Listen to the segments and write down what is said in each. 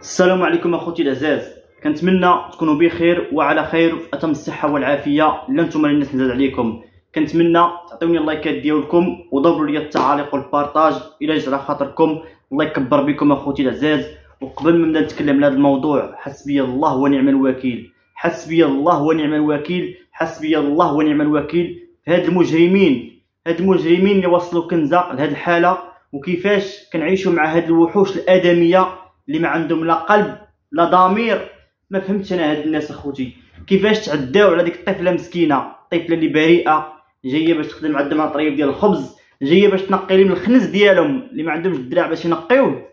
السلام عليكم أخوتي العزاز. كنتمنى تكونوا بخير وعلى خير وفي اتم الصحة والعافية. لا نتوما الناس نزاد عليكم. كنتمنى تعطيوني اللايكات ديالكم وضربوا لي التعاليق والبارطاج إلى جرى خاطركم. الله يكبر بكم أخوتي العزاز. وقبل ما نبدأ نتكلم على هذا الموضوع حسبي الله ونعم الوكيل. حسبي الله ونعم الوكيل. حسبي الله ونعم الوكيل. هاد المجرمين هاد المجرمين اللي وصلوا كنزة لهاد الحالة وكيفاش كنعيشوا مع هاد الوحوش الآدمية اللي ما عندهم لا قلب لا ضمير. ما فهمتش أنا هاد الناس أخوتي. كيفاش تعداو على ديك الطفلة مسكينة؟ الطفله اللي بريئة جاية باش تخدم عندها طريف ديال الخبز جاية باش تنقي لي من الخنز ديالهم. اللي ما عندهمش الدراع باش ينقيوه.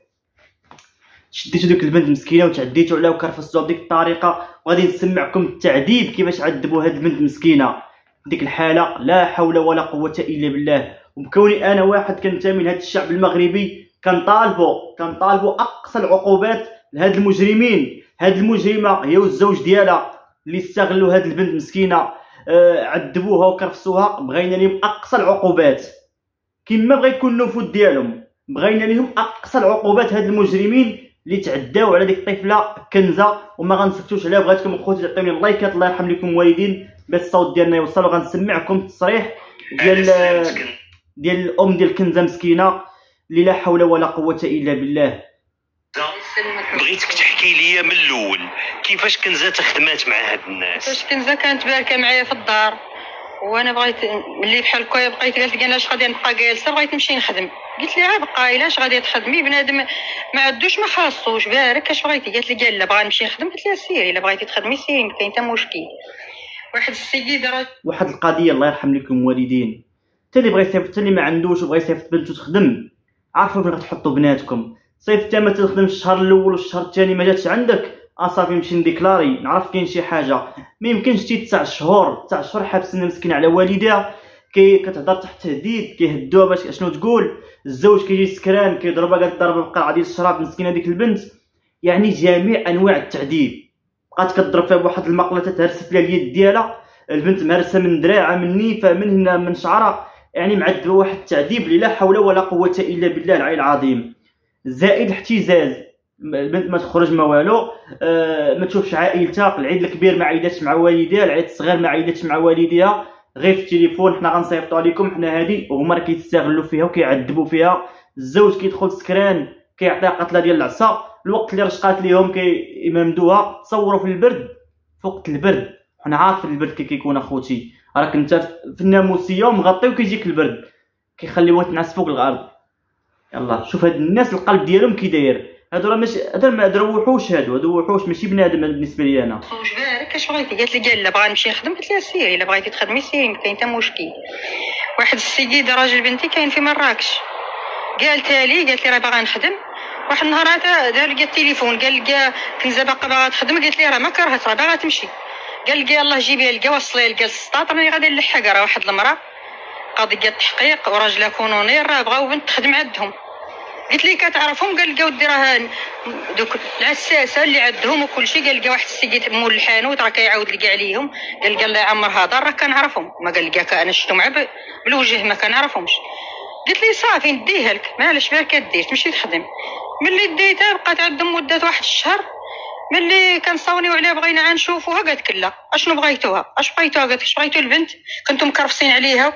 شديتو ديك البنت مسكينة وتعديتو عليها وكرفستوها بديك الطريقة. وغادي نسمعكم التعذيب كيفاش عذبوا هاد البنت مسكينة. ديك الحالة لا حول ولا قوة إلا بالله. وبكوني أنا واحد كنتمي لهاد الشعب المغربي كنطالبوا كنطالبوا أقصى العقوبات لهاد المجرمين. هاد المجرمة هي والزوج ديالها اللي استغلوا هاد البنت مسكينة آه عذبوها وكرفسوها. بغينا لهم أقصى العقوبات. كما بغى يكون النفوذ ديالهم بغينا لهم أقصى العقوبات هاد المجرمين اللي تعداو على ديك الطفلة كنزة. وما غنسكتوش عليها بغيتكم أخوتي تعطيوني اللايكات الله يرحم لكم الوالدين باش الصوت ديالنا يوصل وغنسمعكم التصريح ديال ديال الأم ديال كنزة مسكينة. اللي لا حول ولا قوة إلا بالله. بغيتك تحكي لي من الأول كيفاش كنزه تخدمات مع هاد الناس؟ فاش كنزه كانت باركه معايا في الدار؟ وأنا بغيت ملي بحال هكا بقيت قالت لي أنا اش غادي نبقى جالسة؟ بغيت نمشي نخدم. قلت لها بقى إلا اش غادي تخدمي؟ بنادم ما عندوش ما خاصوش. بارك اش بغيتي؟ قالت لي قال لا بغا نمشي نخدم. قلت لها سيري إلا بغيتي تخدمي سيري ما كاين حتى مشكل. واحد السيد راه واحد القضية الله يرحم لكم الوالدين حتى اللي بغى يصيفط حتى اللي ما عندوش وبغى يصيفط بنته تخدم. عارفوا فين غتحطوا بناتكم. صيفط ما تخدم الشهر الأول والشهر الثاني ما جاتش عندك؟ صافي نمشي نديكلاري نعرف كاين شي حاجة. ما يمكنش تي 9 شهور 9 شهور حابسنا مسكين على والديها كي كتهضر تحت تهديد كيهدوها باش شنو تقول؟ الزوج كيجي سكران كيضربها قالت ضربه بقرعه ديال الشراب مسكينه ديك البنت. يعني جميع أنواع التعذيب. بقات كضرب فيها بواحد المقلته تهرس فيها اليد ديالها. البنت مهرسة من دراعها من نيفه من هنا من شعرها. يعني معذبه واحد التعذيب لا حول ولا قوة إلا بالله العلي العظيم. زائد الاحتزاز البنت ما تخرج ما والو. أه ما تشوفش عائلتها العيد الكبير ما عيداتش مع والديها العيد الصغير ما عيداتش مع والديها. غير في التليفون حنا غنصيفطوا عليكم حنا هادي. وهما راه كيستغلوا فيها وكيعذبوا فيها. الزوج كيدخل سكران كيعطيها قتلة ديال العصا. الوقت اللي رشقات ليهم كيمامدوها تصوروا في البرد. في وقت البرد. حنا عارفين البرد كي كيكون أخوتي. راك انت في الناموسيه ومغطي وكيجيك البرد كيخليوها تنعس فوق الأرض يلا شوف هاد الناس القلب ديالهم كي داير هادو راه ماشي هادو ما هادو وحوش هادو هادو وحوش ماشي بنادم بالنسبة لي أنا. واش بارك أش بغيتي؟ قالت لي قال لا بغا نمشي نخدم. قلت لها سيري إلا بغيتي تخدمي سيري ما كاين حتى مشكل. واحد السيد راجل بنتي كاين في مراكش. قالتها لي قالت لي راه باغا نخدم. واحد النهار دار لي التليفون قال لي كنزه باقا باغا تخدم قالت لي راه ما كرهت راه باغا تمشي. قال لي يلاه جيبيها لقى وصلي لسطات راني غادي نلحق راه واحد المرأة. قاضية تحقيق وراجلها كولونيل راه بغاو بنت تخدم عندهم. قلت لي كتعرفهم؟ قال أودي راه دوك العساسه اللي عندهم وكل شيء. قال لقى واحد السيد مول الحانوت راه كيعاود لي عليهم. قال لقى الله يعمر هذا راه كنعرفهم. ما قال لقى أنا شفتهم مع بالوجه ما كنعرفهمش. قلت لي صافي نديها لك. معليش بها كدير تمشي تخدم. ملي ديتها بقات عندهم مدة واحد الشهر. ملي كنصاونيو عليها بغينا نشوفوها قالت لا. أشنو بغيتوها؟ أش بغيتوها؟ قالت أش بغيتو البنت؟ كنتم مكرفسين عليها.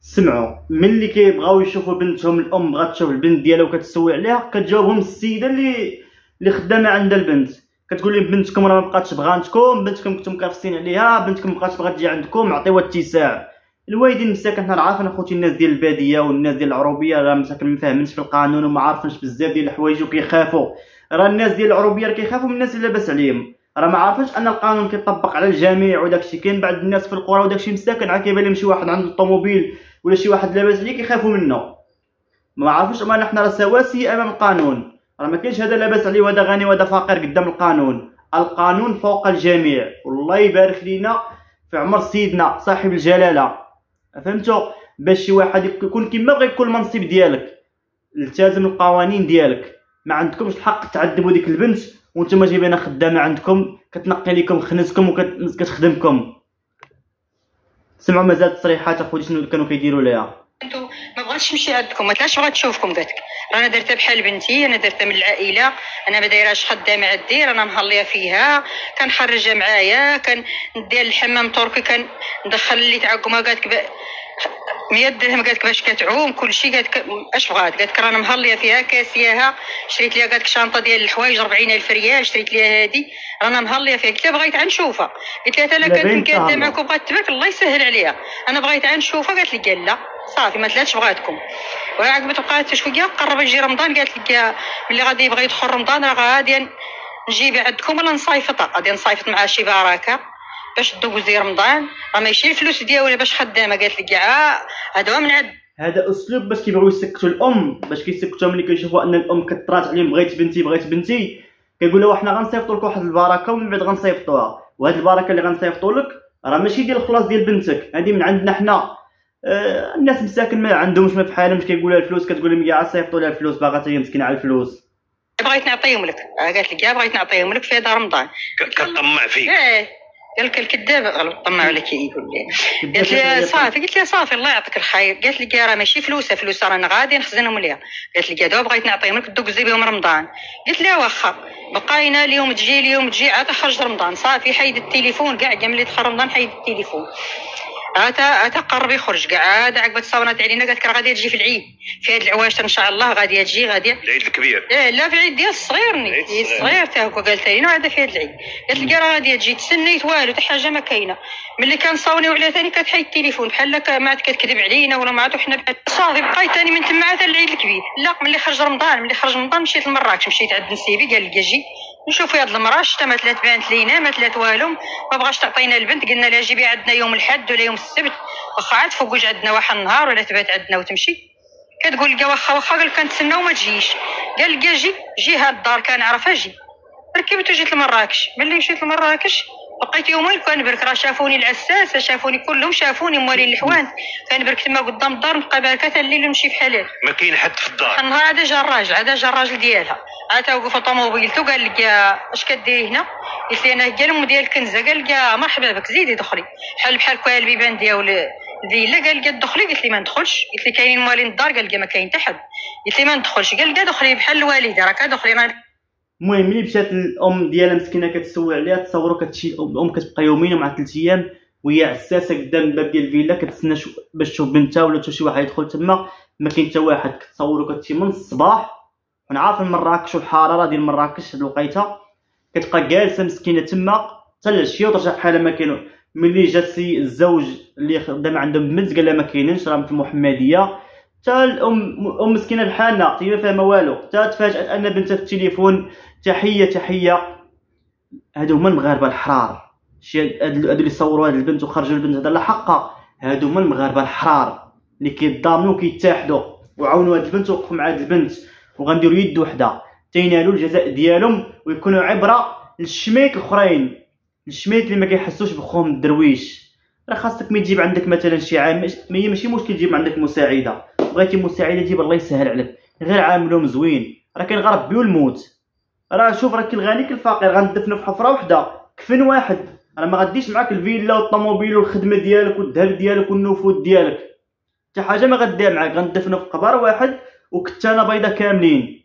سمعوا. ملي كيبغاو يشوفوا بنتهم الأم بغات تشوف البنت ديالها وكتسوي عليها كتجاوبهم السيدة اللي اللي خدامة عند البنت. كتقول لهم بنتكم راه ما بقاتش بغانتكم بنتكم كنتم مكرفسين عليها بنتكم ما بقاتش بغات تجي عندكم عطيوها اتساع. الوالدين مساكن حنا عارفين أخوتي الناس ديال البادية والناس ديال العروبية راه مساكن ما فاهمينش في القانون وما عارفينش بزاف ديال الحوايج وكيخافوا. راه الناس ديال العروبية راه كيخافوا من الناس اللي لاباس عليهم. راه ما عارفينش أن القانون كيطبق على الجميع وداكشي كاين بعض الناس في القرى وداكشي مساكن عا كيبان لهم شي واحد عنده الطوموبيل ولا شي واحد لاباس عليه كيخافوا منه. ما عارفوش أما حنا راه سواسي أمام القانون. راه ما كاينش هذا لاباس عليه وهذا غني وهذا فقير قدام القانون. القانون فوق الجميع. والله يبارك لينا في عمر سيدنا صاحب الجلالة. فهمتوا باش شي واحد يكون كيما بغى يكون المنصب ديالك. التزم القوانين ديالك. ما عندكمش الحق تعذبوا ديك البنت وأنتم جايبينها خدامة عندكم كتنقي لكم خنزكم وكتخدمكم سمعوا مازال تصريحات أخوتي شنو كانوا كيديروا ليها. أنتو ما بغاتش تمشي عندكم ما تلاش بغات تشوفكم قالت رانا درتها بحال بنتي أنا درتها من العائلة أنا ما دايراش خدامة عندي رانا مهليه فيها. كنخرجها معايا كان ندير الحمام تركي كندخل اللي تعقمها قالت 100 درهم قالت باش كتعوم كلشي قالت اش بغات؟ قالت رانا مهلية فيها كاسياها شريت ليها قالت شنطه ديال الحوايج 40000 ريال شريت ليها هادي. رانا مهلية فيها. قلت لها بغيت غنشوفها قلت لها أنا كانت مكاده معاك وبغات تبارك الله. يسهل عليها. أنا بغيت غنشوفها قالت لي قال لا. صافي ما ثلاثش بغاتكم. وعقبت بقات شوية قرب يجي رمضان قالت لي ملي غادي يبغي يدخل رمضان راه غادي نجيب عندكم ولا نصيفط غادي نصيفط مع شي بركة. باش دوزي رمضان راه ماشي الفلوس ديالها باش خدامة؟ قالت لي كاع هذا هو من عند. هذا أسلوب باش كيبغيو يسكتوا الأم باش كيسكتوا ملي كيشوفوا أن الأم كتراجع عليهم بغيت بنتي بغيت بنتي. كيقول لها حنا غنصيفطوا لك واحد البركة ومن بعد غنصيفطوها. وهاد البركة اللي غنصيفطوا لك راه ماشي ديال الخلاص ديال بنتك. هذه من عندنا حنا. آه الناس مساكن ما عندهمش ما بحالهم مش كيقولوا الفلوس كتقول لهم يا صيفطوا لها الفلوس باغا هي مسكينة على الفلوس. بغيت نعطيهم لك. قالت لك بغيت نعطيهم لك في هذا رمضان. كطمع فيك. إيه. قال لك الكذاب غلط طمع عليك يقول لي. قالت لي صافي قلت لها صافي الله يعطيك الخير. قالت لي راه ماشي فلوسها فلوس رانا غادي نخزنهم ليها. قالت لي دابا بغيت نعطيهم لك دوك بهم رمضان. قلت لها واخا بقينا اليوم تجي اليوم تجي عاد خرج رمضان. صافي حيد التليفون كاع كاع ملي دخل رمضان حيد التليفون. اتا أتا قرب يخرج. قعد عقب تصاورات علينا. قالت لك غادي تجي في العيد. في هاد العواشر إن شاء الله غادي تجي غادي. العيد الكبير. لا لا في العيد ديال الصغير العيد الصغير. تا هو قالت لي هذا في هاد العيد. قالت لي راه غادي تجي. تسنيت والو حتى حاجة ما كاينة. ملي كنصونيو على ثاني كتحيد التليفون. بحال ما عاد كتكذب علينا ولا ما عاد وحنا صافي بقيت ثاني من تما حتى العيد الكبير. لا ملي خرج رمضان ملي خرج رمضان مشيت لمراكش. مشيت عند نسيبي قال لي جي. نشوفي هاد المرأة شتا ما تلات بانت لينا ما تلات والو. ما بغاش تعطينا البنت قلنا لها جيبي عندنا يوم الحد ولا يوم السبت. واخا عاد فوق عندنا واحد النهار ولا تبات عندنا وتمشي. كتقول لك واخا واخا قال كنتسنى وما تجيش. قال لك جي جي هاد الدار كنعرفها جي. ركبت وجيت لمراكش. ملي مشيت لمراكش بقيت يومين كنبرك. راه شافوني العساسه شافوني كلهم شافوني موالين الحوان. كنبرك تما قدام الدار نبقى باركة الليل نمشي في حالات ما كاين حد في الدار. النهار هذا جا الراجل هذا جا الراجل ديالها. عاد وقف طوموبيلته قال لك اش كديري هنا؟ قلت لي أنا الام ديال الكنزه قال لي مرحبا بك زيدي دخلي. بحال بحال كوا البيبان ديال الفيلا قال لي دخلي. قلت لي ما ندخلش. قلت لي كاينين موالين الدار؟ قال لي ما كاين حتى حد قلت لي ما ندخلش. قال لي دخلي بحال الوالدة. راك دخلي. المهم ملي مشات الأم ديالها مسكينة كتسوي عليها تصوروا كتشي الام كتبقى يومين مع ثلاث أيام وهي عساسة قدام الباب ديال الفيلا كتسنى باش تشوف بنتها ولا تشوف شي واحد يدخل تما. ما كاين حتى واحد. كتصوروا كتمشي من الصباح أنا عارف مراكش والحراره ديال مراكش هاد الوقيتة. كتبقى جالسه مسكينة تما. حتى العشية وترجع بحال ما كانوا ملي جا الزوج اللي خدام عندهم بنت قال لها ما كاينينش راه في المحمدية. حتى الأم ام مسكينة بحالنا حتى ما فاهمه والو. حتى تفاجأت أن بنتها في التليفون. تحية تحية. هادو هما المغاربة الحرار. شي هادو اللي صوروا هاد البنت وخرجوا البنت هذا لا حقا هادو هما المغاربة الحرار. اللي كيتضامنوا كيتحدوا وعاونوا هاد البنت ووقفوا مع هاد البنت. وغنديروا يد وحده. تينالوا الجزاء ديالهم ويكونوا عبرة للشميت الأخرين. الشميت اللي ما كيحسوش بخوهم الدرويش. راه خاصك ملي تجيب عندك مثلا شي عام هي ماشي مشكل تجيب عندك مساعدة. بغيتي مساعدة جيب الله يسهل عليك. غير عاملهم زوين. راه كاين غير ربي والموت راه شوف راه كاين الغني كاين الفقير غندفنو في حفرة وحدة. كفن واحد. راه ما غاديش معاك الفيلا والطوموبيل والخدمة ديالك والذهب ديالك والنفوذ ديالك. حتى حاجة ما غدير معاك. غندفنو في قبر واحد وكتانه بيضة كاملين.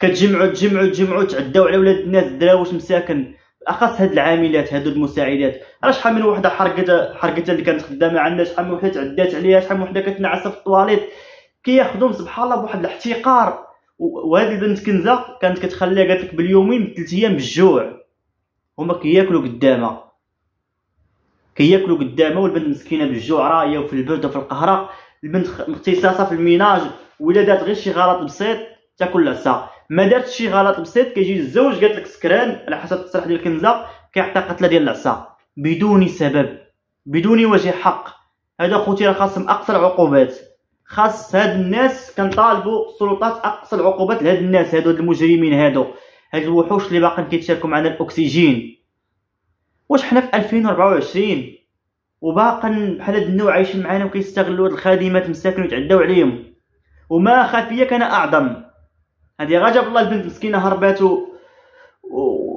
كتجمعوا تجمعوا تجمعوا تعداو على ولاد الناس الدراوش مساكن. اخص هاد العاملات هادو المساعدات. راه شحال من وحدة حرقت حرقتها اللي كانت خدامة عندنا؟ شحال من وحدة تعدات عليها؟ شحال من وحدة كتنعس في الطواليت؟ كياخذوهم سبحان الله بواحد الاحتقار. وهاد البنت كنزة كانت كتخليها قالت لك باليومين بثلاث أيام بالجوع. هما كياكلوا قدامها. كياكلوا قدامها والبنت مسكينة بالجوع راهيه وفي البرد وفي القهرة. البنت مختصاصه في ال ménage. ولا دات غير شي غلط بسيط تاكل العصا ما دارتش شي غلط بسيط كيجي الزوج قالت لك سكران على حسب التصريح ديال كنزه كيعطي قتله ديال العصا بدون سبب بدون وجه حق. هذا خوتي راه خاصهم أقصى العقوبات. خاص هاد الناس كنطالبوا السلطات أقصى العقوبات لهاد الناس هادو المجرمين هادو. هاد الوحوش اللي باقيين كيتشاركوا معنا الأكسجين. واش حنا في 2024 وباقا بحال هاد النوع عايشين معانا وكيستغلوا هاد الخادمات مساكن ويتعداو عليهم. وما خفيه كان اعظم غا جاب الله البنت مسكينة هربات.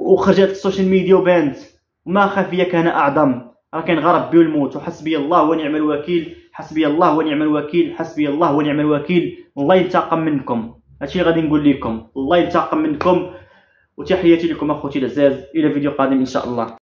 وخرجت السوشيال ميديا وبانت. وما خفيه كان اعظم راه كاين غير ربي والموت وحسبي الله ونعم الوكيل. حسبي الله ونعم الوكيل. حسبي الله ونعم الوكيل. الله ينتقم منكم. هادشي غادي نقول لكم. الله ينتقم منكم. وتحياتي لكم أخوتي العزاز. إلى فيديو قادم إن شاء الله.